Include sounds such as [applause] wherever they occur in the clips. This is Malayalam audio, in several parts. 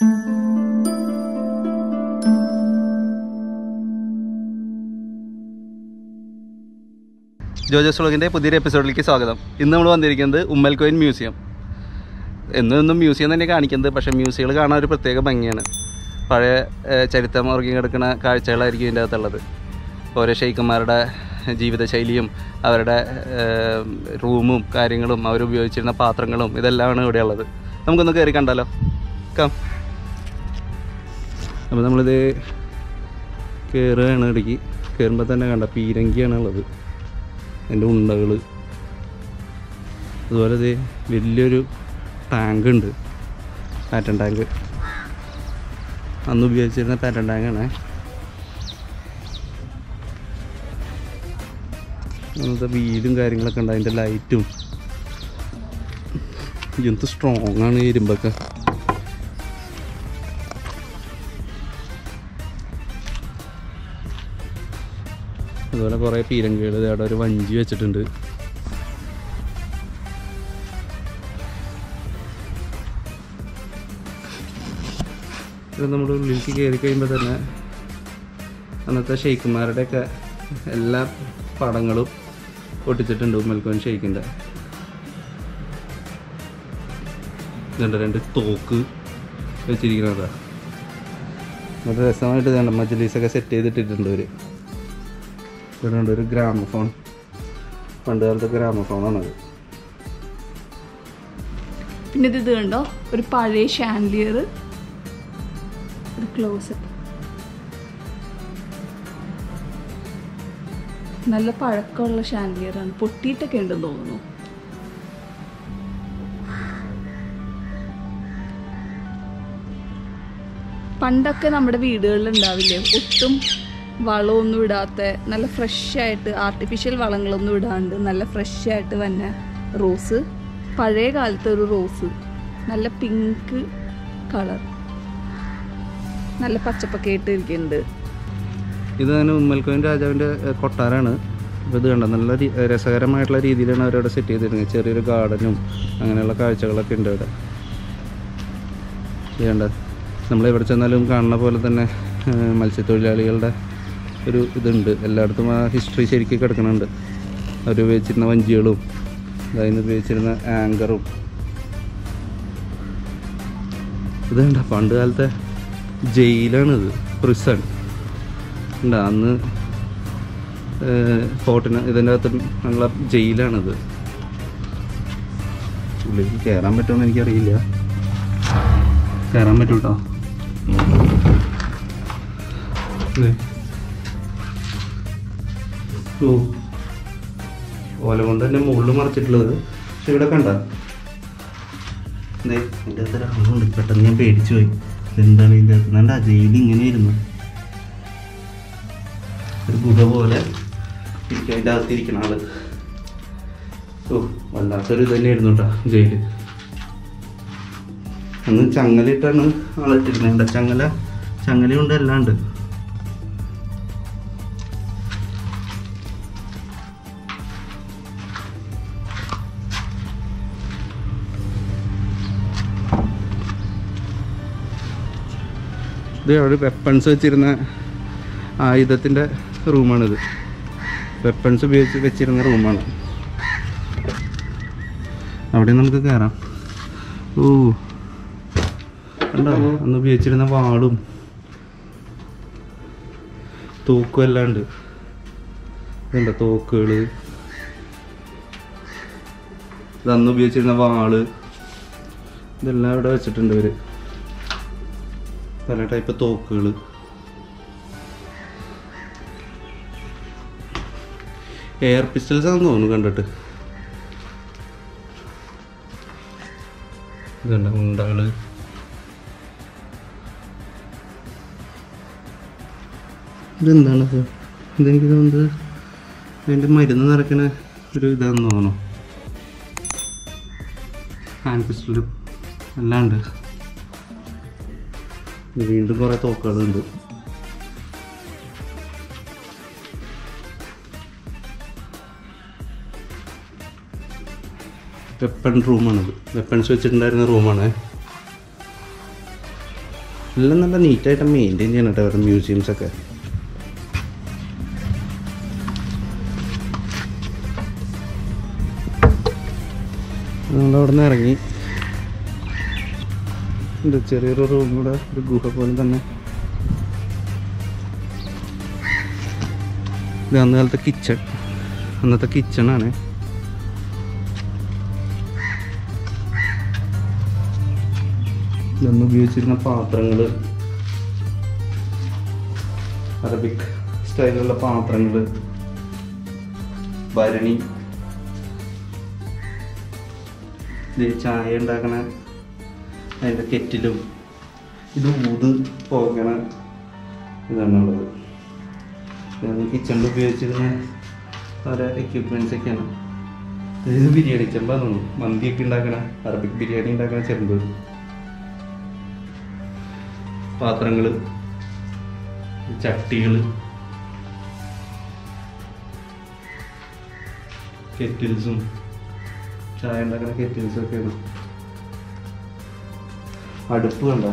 ജോജസ് വ്ളോഗിന്റെ പുതിയൊരു എപ്പിസോഡിലേക്ക് സ്വാഗതം. ഇന്ന് നമ്മൾ വന്നിരിക്കുന്നത് ഉമ്മൽക്കോയിൻ മ്യൂസിയം. എന്നും എന്നും മ്യൂസിയം തന്നെ കാണിക്കുന്നത് പക്ഷേ മ്യൂസിയങ്ങൾ കാണാൻ ഒരു പ്രത്യേക ഭംഗിയാണ്. പഴയ ചരിത്രം ഉറങ്ങി കിടക്കുന്ന കാഴ്ചകളായിരിക്കും ഇതിന്റെ അകത്തുള്ളത്. ഓരോ ഷെയ്ക്കുമാരുടെ ജീവിതശൈലിയും അവരുടെ റൂമും കാര്യങ്ങളും അവരുപയോഗിച്ചിരുന്ന പാത്രങ്ങളും ഇതെല്ലാമാണ് ഇവിടെയുള്ളത്. നമുക്കൊന്ന് കയറി കണ്ടാലോ? കം. അപ്പോൾ നമ്മളിത് കയറുകയാണ് ഇടയ്ക്ക്. കയറുമ്പോൾ തന്നെ കണ്ട പീരങ്കിയാണ് ഉള്ളത്. അതിന്റെ ഉണ്ടകൾ അതുപോലെ ഇത് വലിയൊരു ടാങ്ക് ഉണ്ട്. പാറ്റൻ ടാങ്ക് അന്ന് ഉപയോഗിച്ചിരുന്ന പാറ്റൻ ടാങ്കാണ് അങ്ങനത്തെ വീടും കാര്യങ്ങളൊക്കെ ഉണ്ട്. അതിന്റെ ലൈറ്റും എന്ത് സ്ട്രോങ് ആണ് ഈ അതുപോലെ കുറേ പീരങ്കികൾ അവിടെ ഒരു വഞ്ചി വെച്ചിട്ടുണ്ട്. നമ്മുടെ ഉള്ളിലേക്ക് കയറി കഴിയുമ്പോൾ തന്നെ അന്നത്തെ ഷെയ്ഖുമാരുടെയൊക്കെ എല്ലാ പടങ്ങളും പൊട്ടിച്ചിട്ടുണ്ട് ഉമ്മൽക്കോൻ ഷെയ്ഖിന്റെ. രണ്ട് രണ്ട് തോക്ക് വെച്ചിരിക്കുന്നതാ. വളരെ രസമായിട്ട് ഇതുണ്ട് മജ്ലീസൊക്കെ സെറ്റ് ചെയ്തിട്ടിട്ടുണ്ട് ഇവർ ഇവിടെ ഒരു ഗ്രാമഫോൺ. പണ്ട് കാലത്തെ ഗ്രാമഫോണാണത് പിന്നെ ഇത് ഇത് കണ്ടോ? ഒരു പഴയ ഷാൻലിയർ ഒരു നല്ല പഴക്കമുള്ള ഷാൻലിയറാണ് പൊട്ടിയിട്ടൊക്കെ ഉണ്ടെന്ന് തോന്നുന്നു. പണ്ടൊക്കെ നമ്മുടെ വീടുകളിൽ ഉണ്ടാവില്ലേ? ഒട്ടും വളമൊന്നും ഇടാത്ത നല്ല ഫ്രഷ് ആയിട്ട് ആർട്ടിഫിഷ്യൽ വളങ്ങളൊന്നും ഇടാണ്ട് നല്ല ഫ്രഷ് ആയിട്ട് വന്ന റോസ് പഴയ കാലത്തെ ഒരു റോസ് നല്ല പിങ്ക് കളർ നല്ല പച്ചപ്പൊക്കെ ആയിട്ട് ഇരിക്കുന്നുണ്ട് ഇത് അങ്ങനെ ഉമ്മൽക്കോയിൻ രാജാവിന്റെ കൊട്ടാരാണ് ഇത് കണ്ട? നല്ല രസകരമായിട്ടുള്ള രീതിയിലാണ് അവരവിടെ സെറ്റ് ചെയ്തിരുന്നത്. ചെറിയൊരു ഗാർഡനും അങ്ങനെയുള്ള കാഴ്ചകളൊക്കെ ഉണ്ട് ഇവിടെ ഇത് കണ്ട? നമ്മൾ എവിടെ ചെന്നാലും കാണുന്ന പോലെ തന്നെ മത്സ്യത്തൊഴിലാളികളുടെ ഒരു ഇതുണ്ട്. എല്ലായിടത്തും ആ ഹിസ്റ്ററി ശരിക്കും കിടക്കുന്നുണ്ട് അവർ ഉപയോഗിച്ചിരുന്ന വഞ്ചികളും അതിന് ഉപയോഗിച്ചിരുന്ന ആങ്കറും ഇതുണ്ട പണ്ട് കാലത്തെ ജയിലാണിത് പ്രിസൺ ഉണ്ട് അന്ന് ഫോർട്ടിന് ഇതിന്റെ അകത്ത് ഞങ്ങളെ ജയിലാണിത്. ഉള്ളിൽ കയറാൻ പറ്റുമെന്ന് എനിക്കറിയില്ല. കയറാൻ പറ്റും ഓ ഓല കൊണ്ട് തന്നെ മുകളിൽ മറിച്ചിട്ടുള്ളത്. പക്ഷെ ഇവിടെ കണ്ട? എന്റെ അകത്ത് ഒരാളുണ്ട് പെട്ടെന്ന് ഞാൻ പേടിച്ചു പോയി. എന്താണ് ഇതിന്റെ അകത്ത് നല്ല ജയിൽ ഇങ്ങനെയായിരുന്നു ഒരു ഗുഹ പോലെ ഇരിക്കും. അതിന്റെ അകത്തിരിക്കണ ആൾ. ഓ വല്ലാത്തൊരു ഇത് തന്നെയായിരുന്നു കേട്ടോ ജയിൽ അന്ന് ചങ്ങലിട്ടാണ് ആളിട്ടിരുന്നത് ചങ്ങല? ചങ്ങലയുണ്ട് എല്ലാം ഉണ്ട്. ഇത് അവിടെ വെപ്പൺസ് വെച്ചിരുന്ന ആയുധത്തിന്റെ റൂമാണിത്. വെപ്പൺസ് ഉപയോഗിച്ച് വെച്ചിരുന്ന റൂമാണ്. അവിടെ നമുക്ക് കയറാം ഓ കണ്ടോ? അന്ന് ഉപയോഗിച്ചിരുന്ന വാളും തോക്കും എല്ലാം ഉണ്ട്. ഇതുണ്ട് തോക്കുകൾ ഇത് അന്ന് ഉപയോഗിച്ചിരുന്ന വാൾ. ഇതെല്ലാം ഇവിടെ വെച്ചിട്ടുണ്ട് ഇവർ. പല ടൈപ്പ് തോക്കുകൾ എയർ പിസ്റ്റൽസ് ആണെന്ന് തോന്നുന്നു കണ്ടിട്ട്. ഇതുണ്ട് ഉണ്ടകൾ ഇതെന്താണത്? ഇതെനിക്ക് തോന്നുന്നത് അതിന്റെ മരുന്ന് നിറയ്ക്കണ ഒരു ഇതാണെന്ന് തോന്നുന്നു. ഹാൻഡ് പിസ്റ്റലും എല്ലാം ഉണ്ട് വീണ്ടും കുറേ തോക്കുകളുണ്ട്. വെപ്പൺ റൂമാണത് വെപ്പൺസ് വെച്ചിട്ടുണ്ടായിരുന്ന റൂമാണ്. എല്ലാം നല്ല നീറ്റായിട്ട് മെയിന്റെയിൻ ചെയ്യണം കേട്ടോ അവരുടെ മ്യൂസിയംസ് ഒക്കെ. നമ്മളവിടെ നിന്ന് ഇറങ്ങി. ഉണ്ട്. ചെറിയൊരു റൂം കൂടെ ഒരു ഗുഹ പോലെ തന്നെ. ഇത് അന്ന് കാലത്തെ കിച്ചൺ അന്നത്തെ കിച്ചണാണ് ഇതൊന്ന് ഉപയോഗിച്ചിരുന്ന പാത്രങ്ങൾ അറബിക് സ്റ്റൈലിലുള്ള പാത്രങ്ങൾ ഭരണി. ചായ ഉണ്ടാക്കണ അതിന്റെ കെറ്റിലും. ഇത് ഊത് പോകണ ഇതാണുള്ളത്. ഇതാണ് കിച്ചണിൽ ഉപയോഗിച്ചിരുന്ന പല എക്യുപ്മെന്റ്സ് ഒക്കെയാണ്. ഇത് ബിരിയാണി ചെമ്പാന്ന് തോന്നുന്നു. മന്തിയൊക്കെ ഉണ്ടാക്കണ അറബിക് ബിരിയാണി ഉണ്ടാക്കണ ചെമ്പ്. പാത്രങ്ങൾ ചട്ടികൾ കെറ്റിൽസും ചായ ഉണ്ടാക്കുന്ന കെറ്റിൽസും ഒക്കെയാണ്. അടുപ്പ് കണ്ട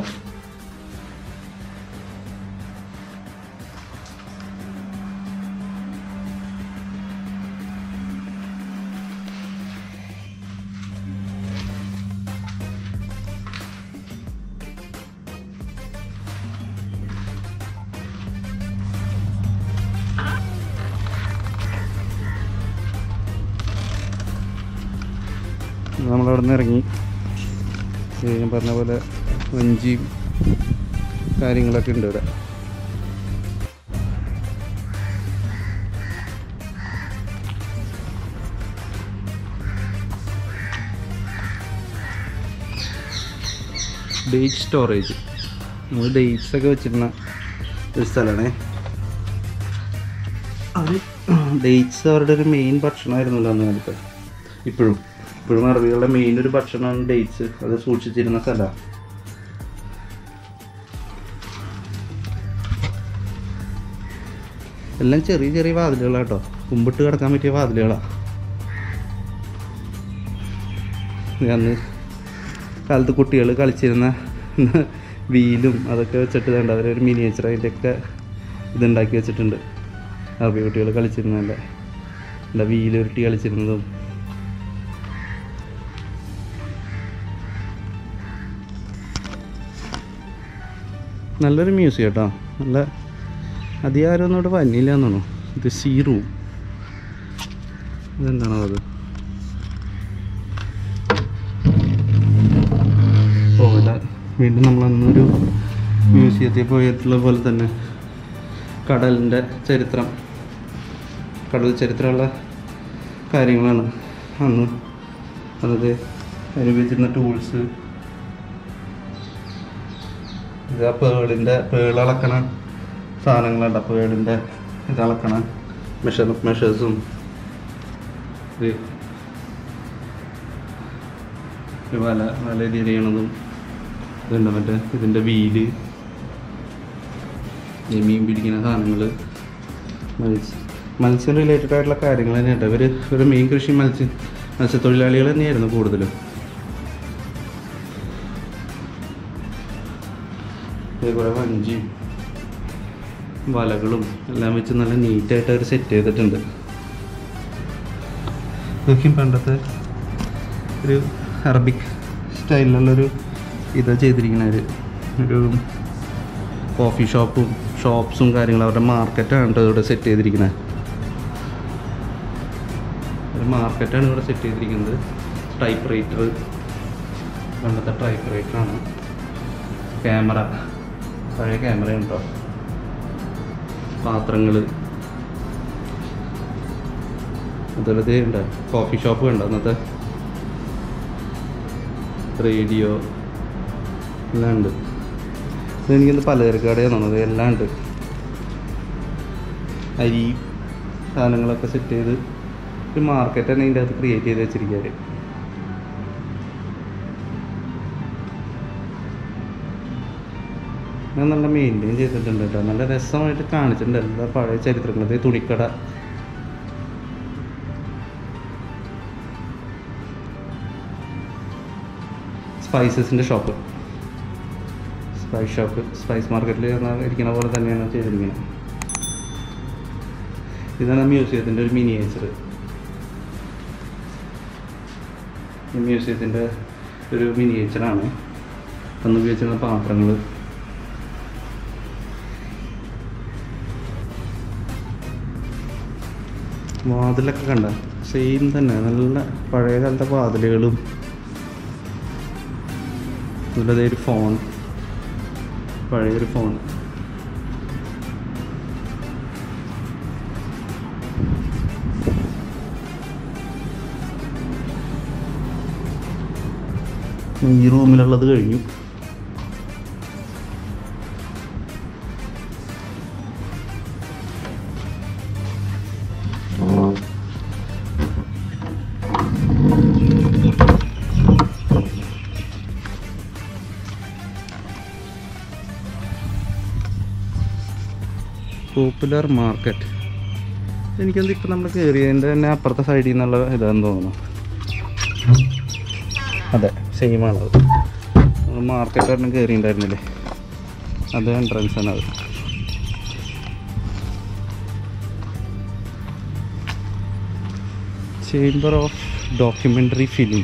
നമ്മളവിടെ നിന്ന് ഇറങ്ങി ഞാൻ പറഞ്ഞ പോലെ വഞ്ചിയും കാര്യങ്ങളൊക്കെ ഉണ്ട് ഇവിടെ. ഡേറ്റ് സ്റ്റോറേജ് നമ്മൾ ഡേറ്റ്സ് ഒക്കെ വെച്ചിരുന്ന ഒരു സ്ഥലമാണേ. അത് ഡേറ്റ്സ് അവരുടെ ഒരു മെയിൻ ഭക്ഷണമായിരുന്നല്ലോ അന്ന് കാലത്ത്. ഇപ്പോഴും. ഇപ്പോഴും അറബികളുടെ മെയിൻ ഒരു ഭക്ഷണമാണ് ഡേറ്റ്സ് അത് സൂക്ഷിച്ചിരുന്ന സ്ഥലമാണ് എല്ലാം ചെറിയ ചെറിയ വാതിലുകളാണ് കേട്ടോ. കുമ്പിട്ട് കിടക്കാൻ പറ്റിയ വാതിലുകളാണ് അന്ന് കാലത്ത് കുട്ടികൾ കളിച്ചിരുന്ന വീലും അതൊക്കെ വെച്ചിട്ട് വേണ്ട അവരൊരു മിനിയേച്ചർ അതിന്റെയൊക്കെ ഇതുണ്ടാക്കി വെച്ചിട്ടുണ്ട്. അറബി കുട്ടികൾ കളിച്ചിരുന്നതിന്റെ അല്ല വീലുരുട്ടി കളിച്ചിരുന്നതും. നല്ലൊരു മ്യൂസിയം കേട്ടോ. നല്ല അധികാരം ഒന്നും ഇവിടെ വന്നില്ല എന്നാണോ ഇത് സീറോ. ഇതെന്താണോ അത് ഓ ഇതാ. വീണ്ടും നമ്മൾ അന്നൊരു മ്യൂസിയത്തിൽ പോയിട്ടുള്ള പോലെ തന്നെ കടലിന്റെ ചരിത്രം. കടൽ ചരിത്രമുള്ള കാര്യങ്ങളാണ്. അന്ന് അതായത് അനുഭവിച്ചിരുന്ന ടൂൾസ് ഇത് പേളിന്റെ പേൾ അളക്കണ സാധനങ്ങളുണ്ട് അപ്പോൾ വീടിന്റെ ഇതളക്കണ മെഷർ മെഷേഴ്സും വല നല്ല രീതിയിൽ ചെയ്യണതും ഇതുണ്ട്. മറ്റേ ഇതിന്റെ വീൽ മീൻ പിടിക്കുന്ന സാധനങ്ങൾ. മത്സ്യം മത്സ്യം റിലേറ്റഡ് ആയിട്ടുള്ള കാര്യങ്ങൾ തന്നെയുണ്ട് ഇവർ ഒരു മീൻ കൃഷി മത്സ്യ മത്സ്യത്തൊഴിലാളികൾ തന്നെയായിരുന്നു കൂടുതലും. ഇതേപോലെ വഞ്ചിയും വലകളും എല്ലാം വെച്ച് നല്ല നീറ്റായിട്ട് അവർ സെറ്റ് ചെയ്തിട്ടുണ്ട്. നോക്കി പണ്ടത്തെ ഒരു അറബിക് സ്റ്റൈലിലുള്ളൊരു ഇതാ ചെയ്തിരിക്കുന്നത് ഒരു കോഫി ഷോപ്പും ഷോപ്സും കാര്യങ്ങളും അവരുടെ മാർക്കറ്റാണ് ഇവിടെ സെറ്റ് ചെയ്തിരിക്കുന്നത് ഒരു മാർക്കറ്റാണ് ഇവിടെ സെറ്റ് ചെയ്തിരിക്കുന്നത്. ടൈപ്പ് റൈറ്റർ പണ്ടത്തെ ടൈപ്പ് റൈറ്ററാണ് ക്യാമറ പഴയ ക്യാമറ ഉണ്ടോ? പാത്രങ്ങൾ അതുപോലെ ഇതേ ഉണ്ട് കോഫി ഷോപ്പ് ഉണ്ട് അന്നത്തെ റേഡിയോ എല്ലാം ഉണ്ട്. ഇതെനിക്കൊന്ന് പലചരക്ക് തോന്നുന്നത്. എല്ലാം ഉണ്ട്. അരി സാധനങ്ങളൊക്കെ സെറ്റ് ചെയ്ത് ഒരു മാർക്കറ്റ് തന്നെ ഇതിന്റെ അകത്ത് ക്രിയേറ്റ് ചെയ്ത് വെച്ചിരിക്കുക ഞാൻ നല്ല മെയിന്റെയിൻ ചെയ്തിട്ടുണ്ട് കേട്ടോ നല്ല രസമായിട്ട് കാണിച്ചിട്ടുണ്ട്. എല്ലാ പഴയ ചരിത്രങ്ങളും? ദേ തുണിക്കട. സ്പൈസസിന്റെ ഷോപ്പ് സ്പൈസ് ഷോപ്പ് സ്പൈസ് മാർക്കറ്റിൽ ഇരിക്കുന്ന പോലെ തന്നെയാണ് ചെയ്തിരിക്കുന്നത്. ഇതാണ് മ്യൂസിയത്തിന്റെ ഒരു മിനിയേച്ചർ മ്യൂസിയത്തിന്റെ ഒരു മിനിയേച്ചറാണ് അന്ന് ഉപയോഗിച്ചിരുന്ന പാത്രങ്ങൾ വാതിലൊക്കെ കണ്ട. സെയിം തന്നെ. നല്ല പഴയ കാലത്തെ വാതിലുകളും. നല്ലതൊരു ഫോൺ പഴയൊരു ഫോൺ ഈ റൂമിലുള്ളത് കഴിഞ്ഞു. പോപ്പുലർ മാർക്കറ്റ് എനിക്കെന്ത് ഇപ്പം നമ്മൾ കയറിയതിന്റെ തന്നെ അപ്പുറത്തെ സൈഡിൽ നിന്നുള്ള ഇതാന്ന് തോന്നുന്നു. അതെ സെയിം ആണത് മാർക്കറ്റ് ഒരെണ്ണം കയറിയിട്ടുണ്ടായിരുന്നില്ലേ അത് എൻട്രൻസ് ആണ് അത്. ചേംബർ ഓഫ് ഡോക്യുമെന്ററി ഫിലിം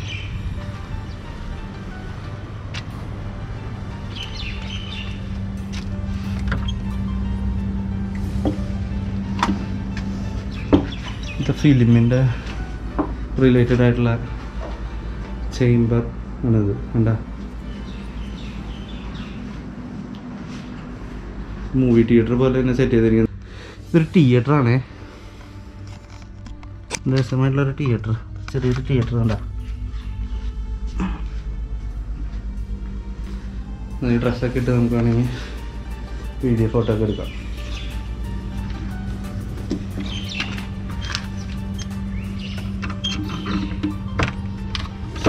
ഫിലിമിന്റെ റിലേറ്റഡ് ആയിട്ടുള്ള ചേംബർ ആണിത്. കണ്ട? മൂവി തിയേറ്റർ പോലെ തന്നെ സെറ്റ് ചെയ്തിരിക്കുന്നത് ഇതൊരു ആണേ. രസമായിട്ടുള്ളൊരു തിയേറ്റർ ചെറിയൊരു തിയേറ്റർ കണ്ട. ഡ്രസ്സൊക്കെ ഇട്ട് നമുക്ക് വേണമെങ്കിൽ വീഡിയോ ഫോട്ടോ ഒക്കെ എടുക്കാം.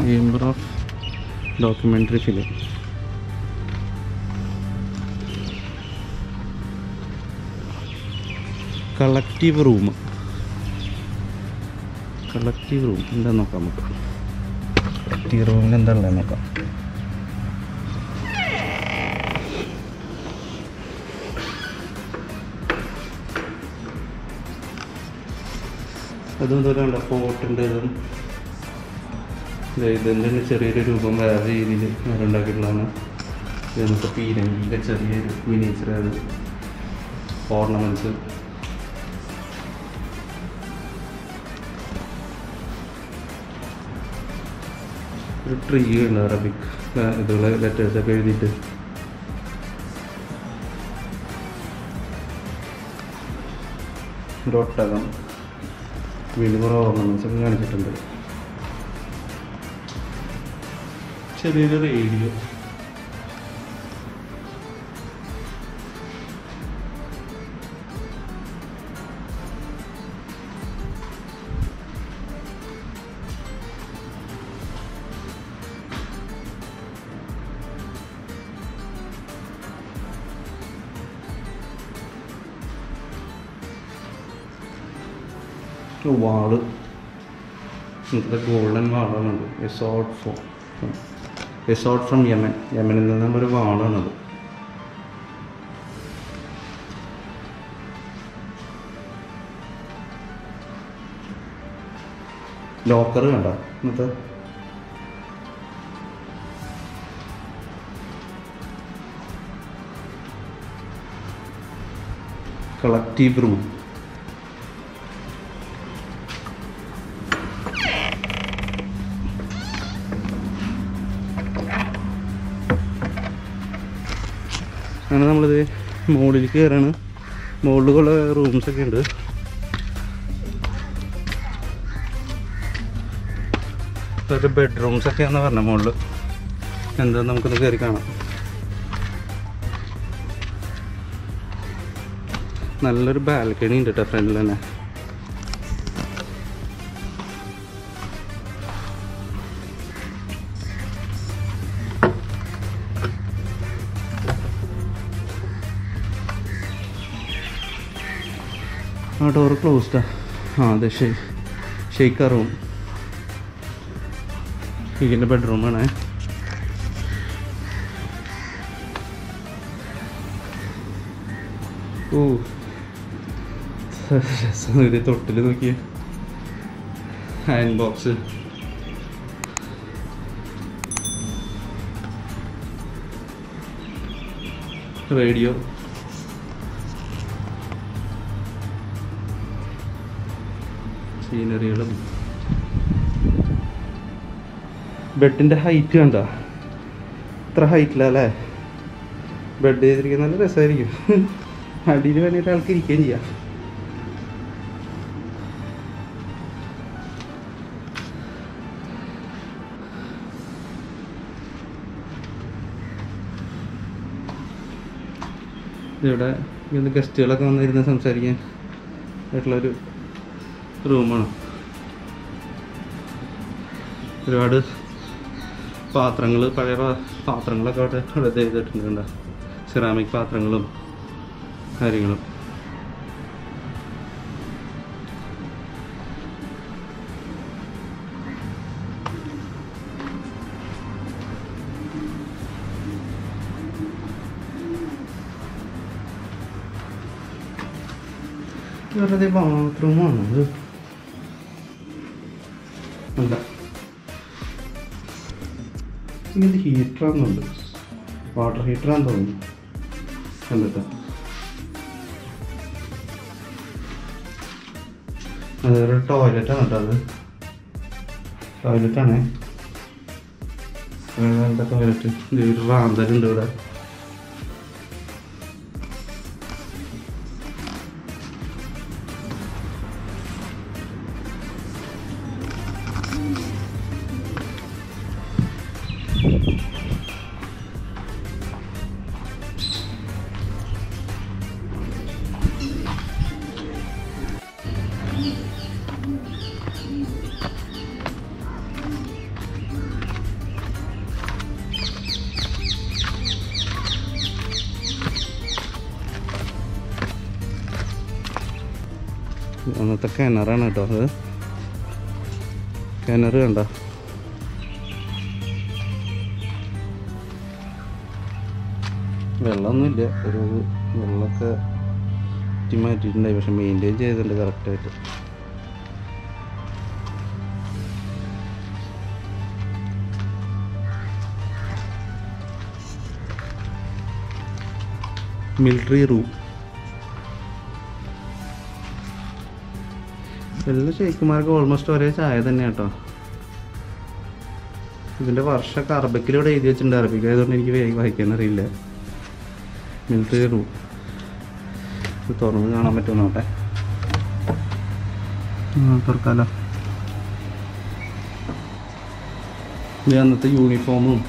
Chamber of documentary film collective room collective room എന്താ നോക്കാം നമുക്ക്? കളക്റ്റീവ് റൂമിൽ എന്താ നോക്കാം. അതും ഇതുപോലെ ഫോർട്ടുണ്ട് ഇതും. ഇതിന്റെ ചെറിയൊരു രൂപം വേറെ രീതിയിൽ ഉണ്ടാക്കിയിട്ടുള്ളതാണ് ഇത് നമുക്ക് പീരങ്കിന്റെ ചെറിയൊരു മിനിയേച്ചർ അത് ഓർണമെന്റ്സ് ഒരു ട്രീ ഉണ്ട് അറബിക് ഇതുള്ള ലെറ്റേഴ്സൊക്കെ എഴുതിയിട്ട്. ഒരു ഒട്ടകം. വീണ്ടും കുറേ ഓർണമെന്റ്സ് ഒക്കെ കാണിച്ചിട്ടുണ്ട്. ചെറിയൊരു റേഡിയോ. വാൾ. ഇന്നത്തെ golden വാളാണത് a sword from a sword from Yemen യമനിൽ നിന്നും ഒരു വാളാണത് ലോക്കർ കണ്ട? ഇന്നത്തെ കളക്റ്റീവ് റൂം അങ്ങനെ നമ്മളിത് മുകളിലേക്ക് കയറാണ്. മുകളിലുള്ള റൂംസ് ഒക്കെ ഉണ്ട്. ഒരു ബെഡ്റൂംസ് ആണെന്ന് പറഞ്ഞ മുകളിൽ എന്താ നമുക്കൊന്ന് കയറി കാണാം. നല്ലൊരു ബാൽക്കണി ഉണ്ട് കേട്ടോ ഫ്രണ്ടിൽ തന്നെ. ആ ഡോറ് ക്ലോസ്ഡാ ആ അതെ ഷേ ഷെയ്ക്ക റൂം ഷെയ്ക്കിന്റെ ബെഡ്റൂമാണ് ഓ രസം ഒരു തൊട്ടിൽ നോക്കിയ. ഹാൻഡ് ബോക്സ് റേഡിയോ സീനറികളും ബെഡിന്റെ ഹൈറ്റ് കണ്ട? ഇത്ര ഹൈറ്റിലല്ലേ ബെഡ് ചെയ്തിരിക്കുന്ന നല്ല രസമായിരിക്കും [laughs] അടിയിൽ വേണ്ടി ആൾക്ക് ഇരിക്കുകയും ചെയ്യാം. ഇവിടെ ഗസ്റ്റുകളൊക്കെ വന്നിരുന്ന് സംസാരിക്കാൻ ആയിട്ടുള്ളൊരു റൂമാണ് ഒരുപാട് പാത്രങ്ങൾ പഴയ പാത്രങ്ങളൊക്കെ അവിടെ അവിടെ ചെയ്തിട്ടുണ്ട്? സിറാമിക് പാത്രങ്ങളും കാര്യങ്ങളും. വെറുതെ ബാത്റൂമാണ് ഇത് ഇങ്ങനത്തെ ഹീറ്ററാണെന്നുണ്ട്. വാട്ടർ ഹീറ്ററാന്ന് തോന്നുന്നു. കണ്ടിട്ട്. അതൊരു ടോയ്ലറ്റാണ് കേട്ടോ അത്. ടോയ്ലറ്റാണേ. നല്ല ടോയ്ലറ്റ്. ഒരു റാന്തലുണ്ട് ഇവിടെ. അന്നത്തെ കിണറാണ് കേട്ടോ അത്. കിണർ കണ്ട? വെള്ളമൊന്നുമില്ല. ഒരു വെള്ളമൊക്കെ ചുറ്റി മാറ്റിയിട്ടുണ്ടായി. പക്ഷെ മെയിന്റെയിൻ ചെയ്തിട്ടുണ്ട് കറക്റ്റായിട്ട് മിലിറ്ററി റൂം എല്ലാ ഷെയ്ക്കുമാർക്ക് ഓൾമോസ്റ്റ് ഒരേ ചായ തന്നെ കേട്ടോ. ഇതിന്റെ വർഷമൊക്കെ അറബിക്കിലൂടെ എഴുതി വെച്ചിട്ടുണ്ട്. അറബിക്ക് ആയതുകൊണ്ട് എനിക്ക് വേഗം വായിക്കാൻ അറിയില്ല. മിലിറ്ററി ഇത് തുറന്ന് കാണാൻ പറ്റുമോ നോട്ടെ തുറക്കാലോ. ഇത് അന്നത്തെ യൂണിഫോമും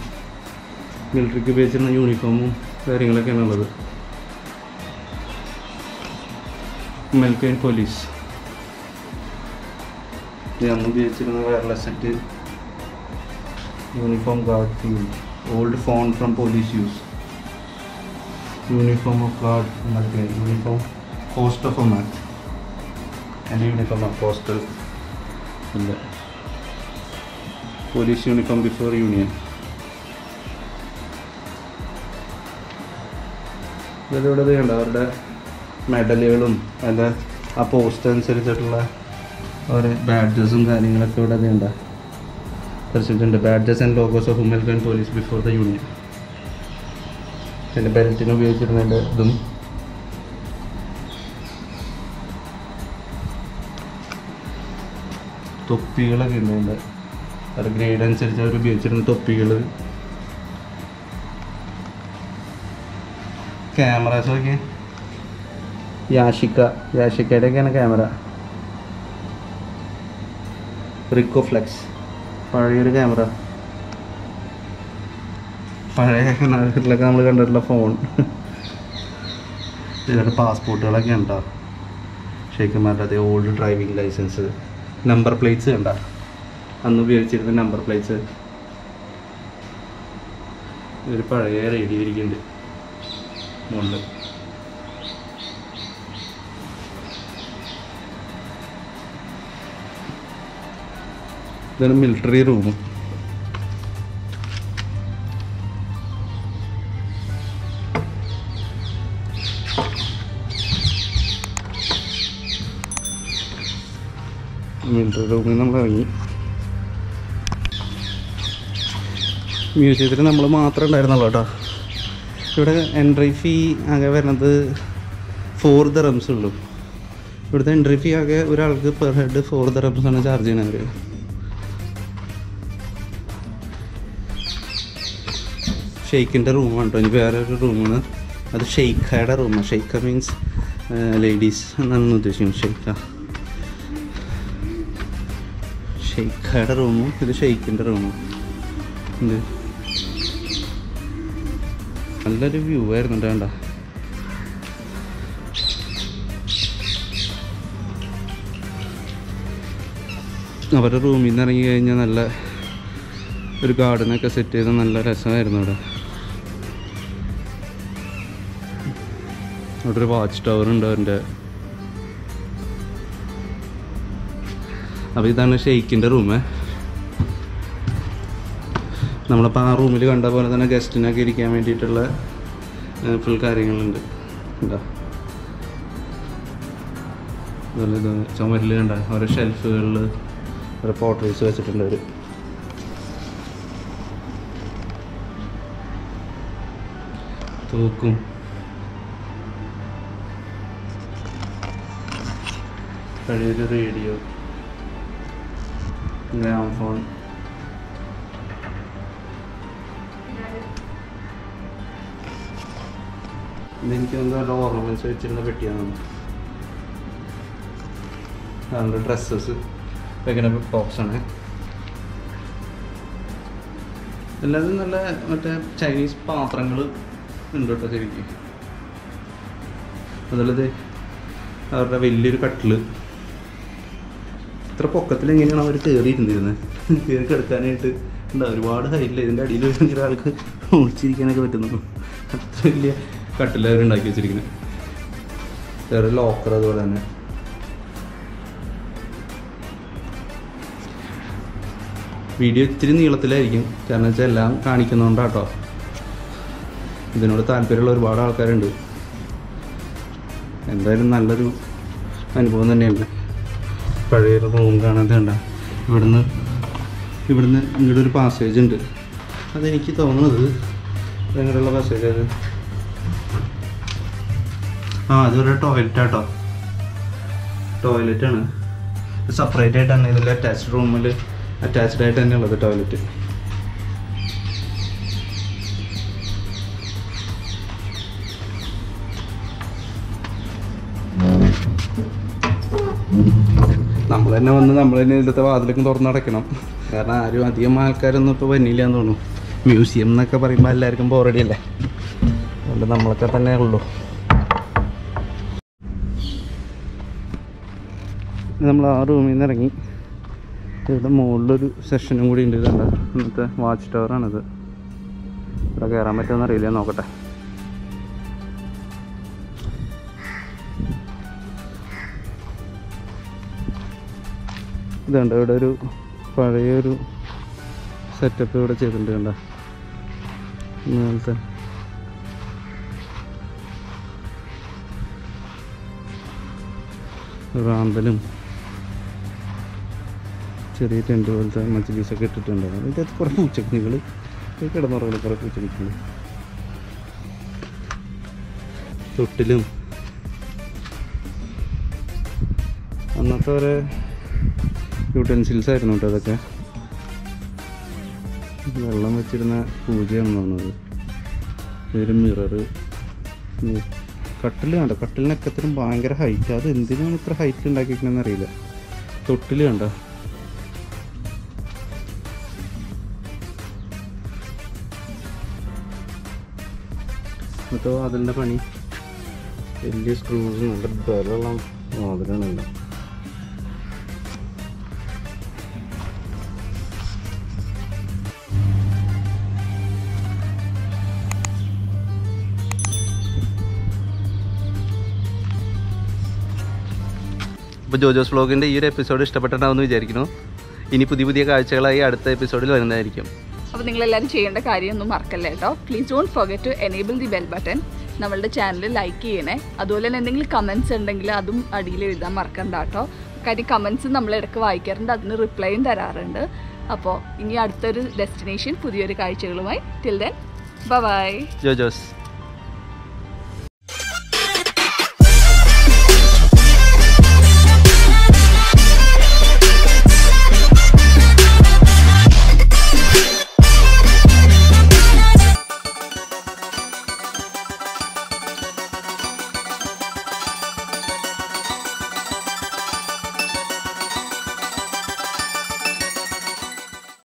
മിലിറ്ററിക്ക് ഉപയോഗിച്ചിരുന്ന യൂണിഫോമും കാര്യങ്ങളൊക്കെയാണ് ഉള്ളത്. മെൽക്കൈൻ പോലീസ് ഇത് അന്ന് ഉപയോഗിച്ചിരുന്ന wireless set uniform guard old phone from police use uniform of guard എന്നൊക്കെ യൂണിഫോം പോസ്റ്റ് ഓഫ് ഒമാൻ എന്റെ യൂണിഫോം ആ പോസ്റ്റൽ ഇല്ല. പോലീസ് യൂണിഫോം ബിഫോർ യൂണിയൻ ഇതിലൂടെ ഇത് കണ്ടോ? അവരുടെ മെഡലുകളും അതിന്റെ ആ പോസ്റ്റ് അനുസരിച്ചിട്ടുള്ള ഓരോ ബാഡ്ജസും കാര്യങ്ങളൊക്കെ ഇവിടെ വേണ്ട വരച്ചിട്ടുണ്ട് ബാഡ്ജസ് ആൻഡ് ലോഗോസ് ഓഫ് ഉമൽഗൻ പോലീസ് ബിഫോർ ദ യൂണിയൻ പിന്നെ ബെൽറ്റിന് ഉപയോഗിച്ചിരുന്നതിന്റെ ഇതും. തൊപ്പികളൊക്കെ ഉണ്ട് അതിന്റെ. അത് ഗ്രേഡ് അനുസരിച്ച് അവർ ഉപയോഗിച്ചിരുന്ന തൊപ്പികൾ. ക്യാമറാസൊക്കെ യാഷിക്ക. യാഷിക്കയുടെയൊക്കെയാണ് ക്യാമറ റിക്കോ ഫ്ലെക്സ് പഴയൊരു ക്യാമറ പഴയ നാട്ടിലൊക്കെ നമ്മൾ കണ്ടിട്ടുള്ള ഫോൺ ഇതിന്റെ പാസ്പോർട്ടുകളൊക്കെ ഉണ്ടോ? ഷെയ്ഖുമാരുടെ അതേ old driving licence number plates കണ്ട? അന്ന് ഉപയോഗിച്ചിരുന്ന നമ്പർ പ്ലേറ്റ്സ് ഒരു പഴയ റേഡിയോ ഇരിക്കുന്നുണ്ട്. മുകളിൽ ഇതാണ് മിലിറ്ററി റൂം മിലിറ്ററി റൂമിൽ നമ്മൾ ഇറങ്ങി. മ്യൂസിയത്തിൽ നമ്മൾ മാത്രമേ ഉണ്ടായിരുന്നുള്ളൂ കേട്ടോ. ഇവിടെ എൻട്രി ഫീ ആകെ വരുന്നത് ഫോർ ദറംസ് ഉള്ളൂ. ഇവിടുത്തെ എൻട്രി ഫീ ആകെ ഒരാൾക്ക് പെർ ഹെഡ് ഫോർ ദറംസ് ആണ് ചാർജ് ചെയ്യുന്നത്. അവർ റൂം റൂമാണ് കേട്ടോ ഇനി വേറെ ഒരു റൂമാണ് അത് ഷെയ്ഖയുടെ റൂമാണ് ഷെയ്ഖ മീൻസ് ലേഡീസ് എന്നാണ് ഉദ്ദേശിക്കുന്നത്. ഷെയ്ഖ. ഷെയ്ഖയുടെ റൂമും ഇത് ഷെയ്ഖിന്റെ റൂമും നല്ലൊരു വ്യൂ ആയിരുന്നു വേണ്ട അവരുടെ റൂമിൽ നിന്ന് ഇറങ്ങി കഴിഞ്ഞാൽ നല്ല ഒരു ഗാർഡനൊക്കെ സെറ്റ് ചെയ്ത് നല്ല രസമായിരുന്നു അവിടെ. അവിടെ ഒരു വാച്ച് ടവർ ഉണ്ട് അവന്റെ. അപ്പോൾ ഇതാണ് ഷെയ്ക്കിന്റെ റൂമ് നമ്മളപ്പോൾ ആ റൂമിൽ കണ്ട പോലെ തന്നെ ഗസ്റ്റിനൊക്കെ ഇരിക്കാൻ വേണ്ടിയിട്ടുള്ള ഫുൾ കാര്യങ്ങളുണ്ട്. ഇത് ചുമരിൽ കണ്ട ഓരോ ഷെൽഫുകളിൽ ഓരോ പോർട്രേറ്റ്സ് വെച്ചിട്ടുണ്ട് അവർ തൂക്കും. പഴയൊരു റേഡിയോ. ഗ്രാം ഫോൺ ഇതെനിക്ക് നല്ല ഓർണമെന്റ്സ് വെച്ചിരുന്ന പെട്ടിയാണ് അതുകൊണ്ട് ഡ്രസ്സസ് വെക്കുന്ന ബോക്സാണ് എല്ലാതും നല്ല മറ്റേ ചൈനീസ് പാത്രങ്ങൾ ഉണ്ട് കേട്ടോ ശരിക്കും. അതുള്ളത് അവരുടെ വലിയൊരു കട്ടിൽ ഇത്ര പൊക്കത്തിൽ എങ്ങനെയാണ് അവർ കയറിയിരുന്നിരുന്നത് കയറി കിടക്കാനായിട്ട് ഉണ്ടാവും ഒരുപാട് ഹൈറ്റില്ല ഇതിന്റെ അടിയിൽ ഭയങ്കര ആൾക്ക് ഒളിച്ചിരിക്കാനൊക്കെ പറ്റുന്നു അത്ര വലിയ കട്ടിലവർ ഉണ്ടാക്കി വെച്ചിരിക്കുന്നത് വേറെ ലോക്കർ അതുപോലെ തന്നെ. വീഡിയോ ഇത്തിരി നീളത്തിലായിരിക്കും. കാരണം വെച്ചാൽ എല്ലാം കാണിക്കുന്നതുകൊണ്ടാട്ടോ ഇതിനോട് താല്പര്യമുള്ള ഒരുപാട് ആൾക്കാരുണ്ട്. എന്തായാലും നല്ലൊരു അനുഭവം തന്നെയാണ് പഴയ റൂം കാണാൻ വേണ്ട ഇവിടുന്ന് ഇവിടുന്ന് ഇങ്ങോട്ട് ഒരു പാസേജ് ഉണ്ട്. അതെനിക്ക് തോന്നുന്നത് ഇങ്ങോട്ടുള്ള പാസേജ് അത്? ആ അതൊരു ടോയ്ലറ്റ് ആട്ടോ. ടോയ്ലറ്റ് ആണ്. സെപ്പറേറ്റ് ആയിട്ട് തന്നെ ഇതിൽ അറ്റാച്ച്ഡ് റൂമിൽ അറ്റാച്ച്ഡ് ആയിട്ട് തന്നെ ഉള്ളത് ടോയ്ലറ്റ് തന്നെ വന്ന് നമ്മൾ തന്നെ ഇതിലത്തെ വാതിലൊക്കെ തുറന്നടയ്ക്കണം കാരണം ആരും അധികം ആൾക്കാരൊന്നും ഇപ്പോൾ വന്നില്ല എന്ന് തോന്നുന്നു. മ്യൂസിയം എന്നൊക്കെ പറയുമ്പോൾ എല്ലാവർക്കും ബോറടി അല്ലേ അതുകൊണ്ട് നമ്മളൊക്കെ തന്നെ ഉള്ളൂ. നമ്മൾ ആ റൂമിൽ നിന്ന് ഇറങ്ങി. ഇവിടെ മുകളിലൊരു സെഷനും കൂടി ഉണ്ട്. ഇതുണ്ട് ഇന്നത്തെ വാച്ച് ടവറാണിത് ഇവിടെ കയറാൻ പറ്റുമെന്ന് അറിയില്ല. നോക്കട്ടെ. ഇതുണ്ട്. ഇവിടെ ഒരു പഴയൊരു സെറ്റപ്പ് ഇവിടെ ചെയ്തിട്ടുണ്ട് കണ്ട? ഇങ്ങനത്തെ. റാന്തലും ചെറിയ ടെന്റ് പോലത്തെ മച്ചിലീസൊക്കെ ഇട്ടിട്ടുണ്ട്. അതിന്റെ അകത്ത് കുറേ പൂച്ചക്കുഞ്ഞുകൾ കിടന്നുറങ്ങുന്ന കുറേ പൂച്ചക്കുഞ്ഞുങ്ങൾ തൊട്ടിലും. അന്നത്തെ ഒരു യൂട്ടൻസിൽസ് ആയിരുന്നു കേട്ടോ അതൊക്കെ. വെള്ളം വെച്ചിരുന്ന പൂജയാണ് തോന്നുന്നത്. ഒരു മിററ് കട്ടിൽ കണ്ടോ? അത്രയും ഭയങ്കര ഹൈറ്റ് അത് എന്തിനാണ് ഇത്ര ഹൈറ്റ് ഉണ്ടാക്കിയിരിക്കണമെന്ന് അറിയില്ല. തൊട്ടിൽ കണ്ടോ? എന്നിട്ടോ അതിന്റെ പണി? വലിയ സ്ക്രൂസ് നല്ല ബലമുള്ള മാതിരിയാണല്ലോ. അപ്പോൾ ജോജോസ് വ്ളോഗിന്റെ ഈ ഒരു എപ്പിസോഡ് ഇഷ്ടപ്പെട്ടിട്ടുണ്ടാവുമെന്ന് വിചാരിക്കുന്നു. ഇനി പുതിയ പുതിയ കാഴ്ചകളായി അടുത്ത എപ്പിസോഡിൽ വരുന്നതായിരിക്കും. അപ്പോൾ നിങ്ങളെല്ലാവരും ചെയ്യേണ്ട കാര്യമൊന്നും മറക്കല്ലേ കേട്ടോ? Please don't forget to enable the bell button നമ്മളുടെ ചാനൽ ലൈക്ക് ചെയ്യണേ. അതുപോലെ തന്നെ എന്തെങ്കിലും കമൻസ് ഉണ്ടെങ്കിൽ അതും അടിയിൽ എഴുതാൻ മറക്കണ്ട കേട്ടോ. കാര്യം കമൻസ് നമ്മൾ ഇടയ്ക്ക് വായിക്കാറുണ്ട് അതിന് റിപ്ലൈയും തരാറുണ്ട്. അപ്പോൾ ഇനി അടുത്തൊരു ഡെസ്റ്റിനേഷൻ പുതിയൊരു കാഴ്ചകളുമായി. Till then bye Jojo's.